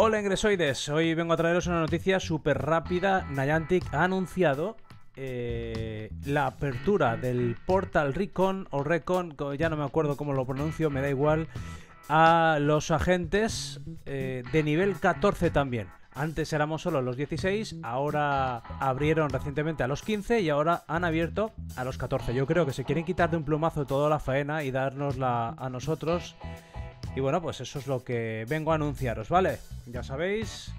Hola ingresoides, hoy vengo a traeros una noticia súper rápida. Niantic ha anunciado eh, la apertura del Portal Recon o Recon, ya no me acuerdo cómo lo pronuncio, me da igual, a los agentes eh, de nivel 14 también. Antes éramos solo los 16, ahora abrieron recientemente a los 15 y ahora han abierto a los 14. Yo creo que se quieren quitar de un plumazo toda la faena y dárnosla a nosotros. Y bueno, pues eso es lo que vengo a anunciaros, ¿vale? Ya sabéis,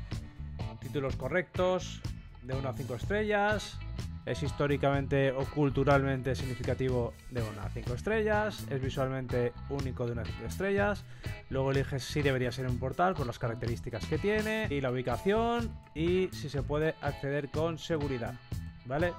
títulos correctos, de 1 a 5 estrellas, es históricamente o culturalmente significativo de una a 5 estrellas, es visualmente único de una a 5 estrellas, luego eliges si debería ser un portal por las características que tiene y la ubicación y si se puede acceder con seguridad, ¿vale?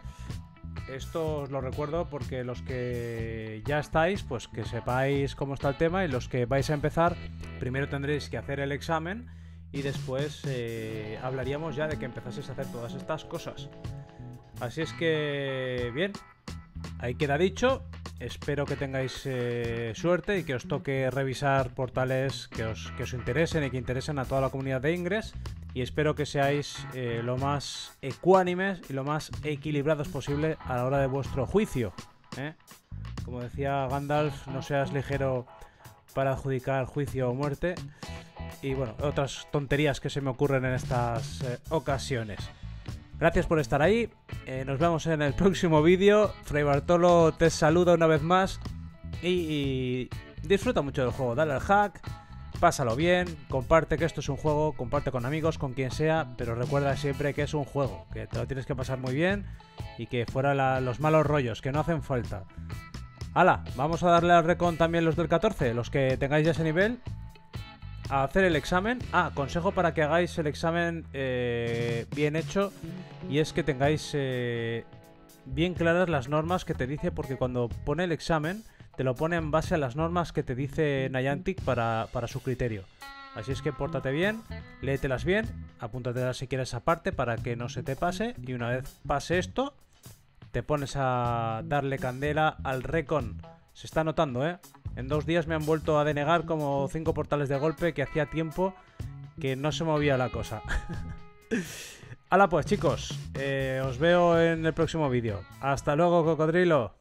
Esto os lo recuerdo porque los que ya estáis, pues que sepáis cómo está el tema y los que vais a empezar, primero tendréis que hacer el examen y después eh, hablaríamos ya de que empezaseis a hacer todas estas cosas. Así es que, bien, ahí queda dicho. Espero que tengáis eh, suerte y que os toque revisar portales que os, que os interesen y que interesen a toda la comunidad de Ingres. Y espero que seáis eh, lo más ecuánimes y lo más equilibrados posible a la hora de vuestro juicio. ¿eh? Como decía Gandalf, no seas ligero para adjudicar juicio o muerte. Y bueno, otras tonterías que se me ocurren en estas ocasiones. Gracias por estar ahí. Eh, nos vemos en el próximo vídeo. Fray Bartolo te saluda una vez más. Y, disfruta mucho del juego. Dale al hack. Pásalo bien. Comparte que esto es un juego. Comparte con amigos, con quien sea. Pero recuerda siempre que es un juego. Que te lo tienes que pasar muy bien. Y que fuera los malos rollos. Que no hacen falta. Hala, vamos a darle al recon también los del 14. Los que tengáis ya ese nivel a hacer el examen. Ah, consejo para que hagáis el examen eh, bien hecho y es que tengáis eh, bien claras las normas que te dice, porque cuando pone el examen te lo pone en base a las normas que te dice Niantic para, para su criterio. Así es que pórtate bien, léetelas bien, apúntatelas si quieres aparte para que no se te pase y una vez pase esto, te pones a darle candela al recon. Se está notando, ¿eh? En dos días me han vuelto a denegar como cinco portales de golpe que hacía tiempo que no se movía la cosa. Hala pues chicos, eh, os veo en el próximo vídeo. Hasta luego cocodrilo.